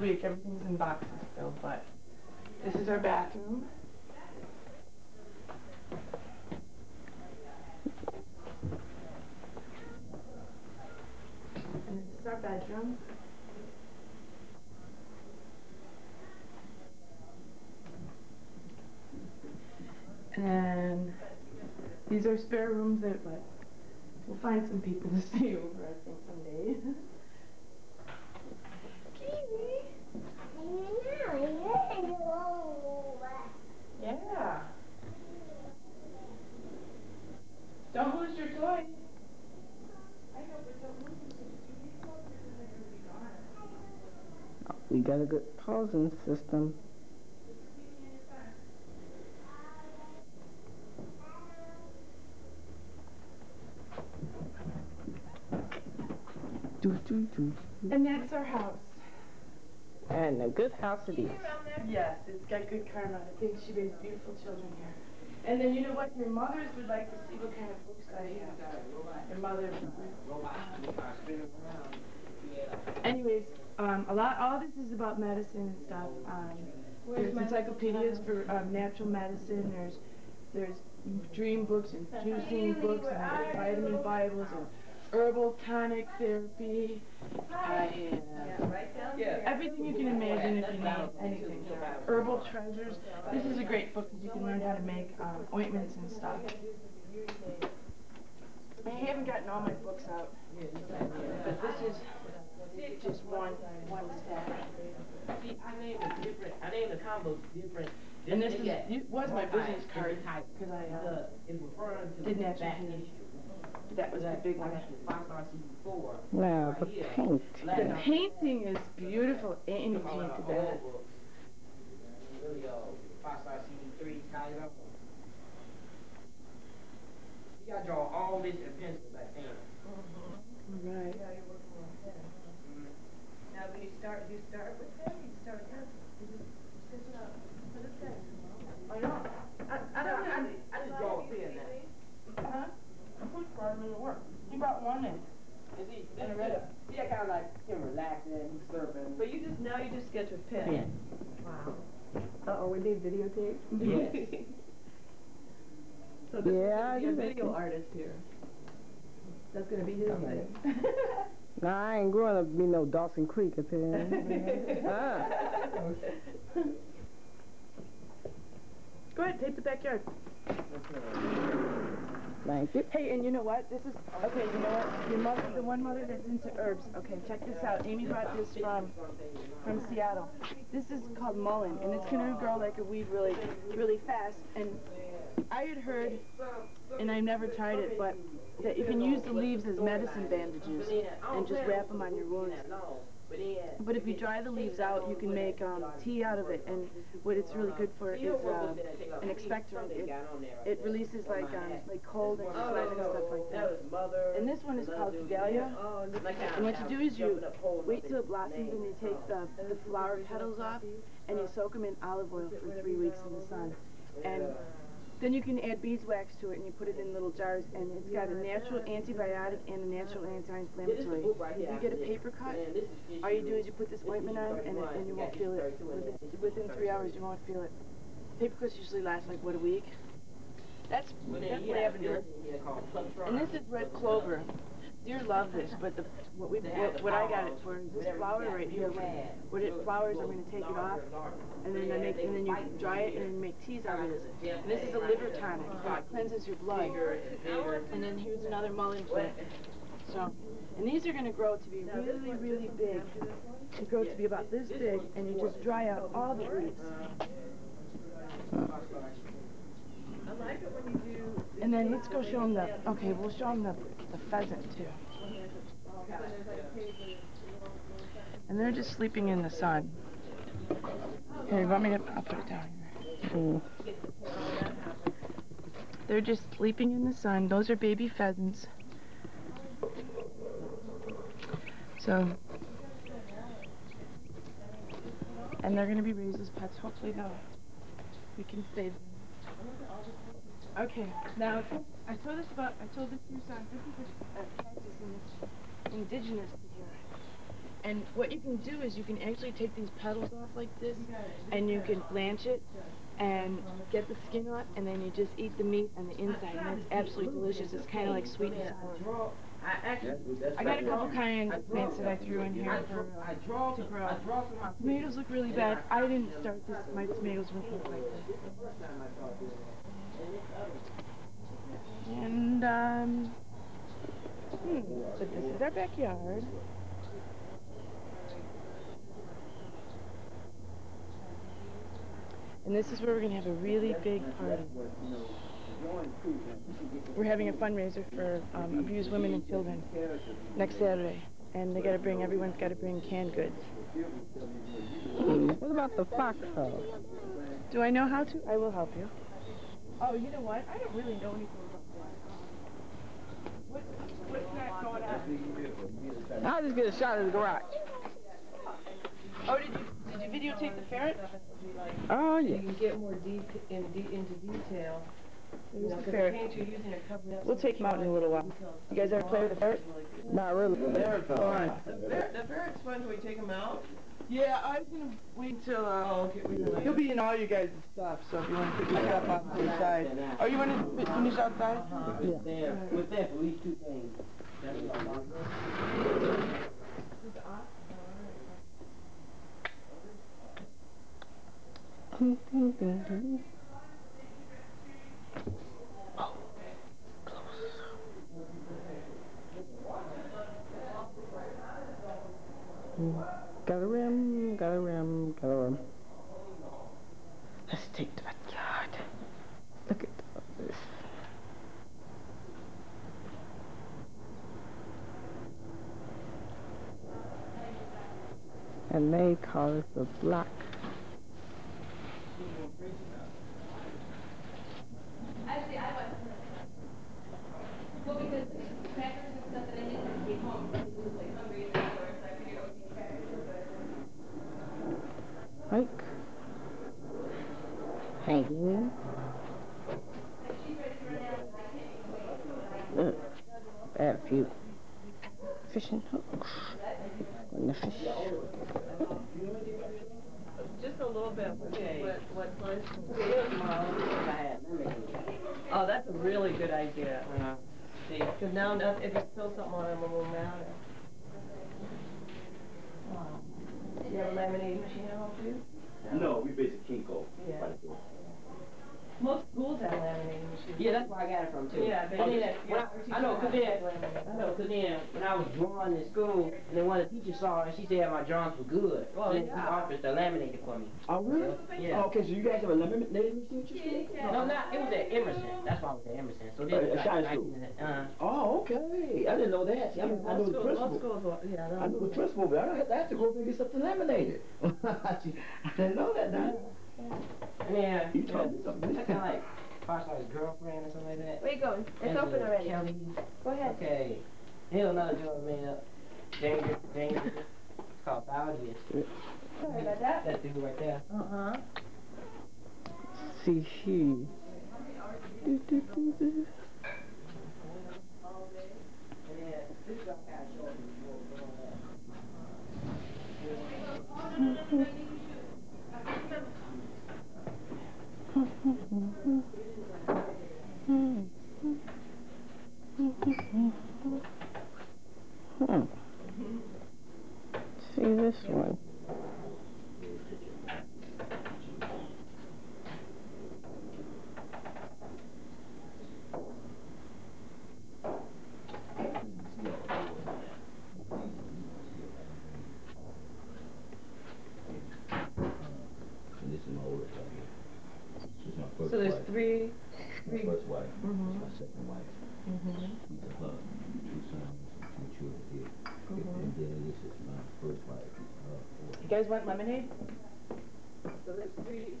week, everything's in boxes still, but this is our bathroom. And this is our bedroom. And these are spare rooms that, but we'll find some people to stay over, I think, someday. yeah. Don't lose your toy. We got a good pausing system. Do, do, do. And that's our house. And a good house it is. Yes, it's got good karma. I think she raised beautiful children here. And then you know what? Your mothers would like to see what kind of books I have. Your mother. Anyways, um, a lot. All this is about medicine and stuff. Um, there's encyclopedias for um, natural medicine. There's there's dream books and juicing books and vitamin bibles and herbal tonic therapy. I have everything you can imagine if you need anything. Herbal treasures. This is a great book because you can learn how to make um, ointments and stuff. I haven't gotten all my books out, but this is just one one stack. See, I named it different, I named the combos different. And this is, it was my business card because I uh, The, it's referring that was the big one. I got the five star season four. Now, right the here. paint. The painting is beautiful. Amy we call painted our that. Really, uh, five star season three, Sky Level. You gotta draw all this in pencil back then. Right. Now, when you start, you start with them, you start here, you just switch it up. Put it there. I know. I, I don't know. I just draw a pen now. Huh? I put part of it to work. He brought one in. And see, then I read it. See, I kinda like him relaxing, he's surfing. But you just, now you just sketch with pen. Pen. Wow. Uh-oh, we need videotape? Yes. So this is Yeah, gonna be a you bet. video artist here. That's gonna be his Okay. thing. Nah, I ain't growing up to be no Dawson Creek up here. ah. Go ahead, tape the backyard. Thank you. Hey, and you know what? This is okay. You know what? Your mother, the one mother that's into herbs. Okay, check this out. Amy brought this from from Seattle. This is called mullein, and it's gonna grow like a weed really, really fast. And I had heard, and I never tried it, but that you can use the leaves as medicine bandages and just wrap them on your wounds. But if you dry the leaves out, you can make um, tea out of it, and what it's really good for is uh, an expectorant. It, it releases like um, like cold and sweat and stuff like that. And this one is called Fidelia. And what you do is you wait till it blossoms and you take the, the flower petals off and you soak them in olive oil for three weeks in the sun. And then you can add beeswax to it and you put it in little jars and it's got a natural antibiotic and a natural anti-inflammatory. If you get a paper cut, all you do is you put this ointment on and, it, and you won't feel it. Within, within three hours you won't feel it. Paper cuts usually last like, what, a week? That's, that's lavender. And this is red clover. Deer love this, but the, what we what, what I got it for is this flower right here. When, it flowers, I'm going to take it off, and then I make and then you dry it and then make teas out of it. And this is a liver tonic. So it cleanses your blood. And then here's another mullein plant. So, and these are going to grow to be really, really big. They grow to be about this big, and you just dry out all the leaves. I like it when you do. And then let's go show them the. Okay, we'll show them the the pheasant too. And they're just sleeping in the sun. Here, you want me to? I'll put it down here. Mm. They're just sleeping in the sun. Those are baby pheasants. So, and they're gonna be raised as pets. Hopefully, they'll we can save them. Okay, now I told this about I told this to your son. This is a, a cactus and it's indigenous to here. And what you can do is you can actually take these petals off like this, and you can blanch it, and get the skin off, and then you just eat the meat on the inside, and it's absolutely delicious. It's kind of like sweet and sour. I actually, I got a couple kinds of plants that I threw in here for, I uh, draw, to grow. I draw my Tomatoes look really bad. I didn't start this. My tomatoes were not look like this. And um, hmm, so this is our backyard. And this is where we're gonna have a really big party. We're having a fundraiser for um, abused women and children next Saturday, and they gotta bring. Everyone's gotta bring canned goods. What about the foxhole? Do I know how to? I will help you. Oh, you know what? I don't really know anything about that. What, what's that going on? I'll just get a shot of the garage. Oh, did you did you videotape the ferret? Oh, yeah. You can get more deep, in, de- into detail. You know, the ferret. paint you're using are covering up. We'll take him out in a little while. You guys ever play with the ferret? Not really. Go on. The ferret, the ferret's fun, we take him out? Yeah, I was gonna wait until uh, Oh, okay, we can. he'll be in all you guys' stuff. So if you want to put your stuff off to the side, oh, you want to finish outside? With that, with that, for these two things. Got a rim, got a rim, got a rim. Let's take the backyard. Look at all this. And they call it the block. Actually, I was. Well, because crackers and stuff that I did when I came home, I was like hungry in the store, so I figured I would eat crackers. But Hike. Hanging. she's ready to run out, I can't even wait. Uh, add a few fishing hooks. When the fish. Just a little bit, Okay. What, what size? Bad, let me- Oh, that's a really good idea. Uh, see, Cause now, now if you spill something on them, it won't matter. You have a laminating machine at home too? No, we basic Kinko. Yeah. Most schools have laminating machines. yeah, that's where I got it from too. Yeah, they And need then I- I know, cause then, I know, cause then, when I was drawing in school, and then one of the teachers saw it, and she said my drawings were good. Well, So then she yeah. offered to laminate it for me. Oh, really? Yeah. Oh, okay, so you guys have a lemonade machine at your school? No, not, it was at Emerson, that's why I was at Emerson, so Uh, then. at like, Shine I- School. Uh, Oh, okay. I didn't know that. See, I, mean, I know Most the schools, most principal. schools, will- yeah. I they'll- know the principal, but I don't have to, have to go over and get something laminated. I didn't know that now. and then, You you told know, me something. kinda like, Firestide's girlfriend or something like that. Where you going? It's And, open uh, already. Kelly, Go ahead. okay, here's another joint made up, Danger, Danger, it's called Bounty, Sorry about that. that dude right there. Uh-huh. See she. Do, do, do, do. And there's wife. three. three. First wife. Mm -hmm. my second wife. Mm -hmm. Her, two sons, two children here. Mm -hmm. And then this is my first wife. you guys want lemonade? So there's three.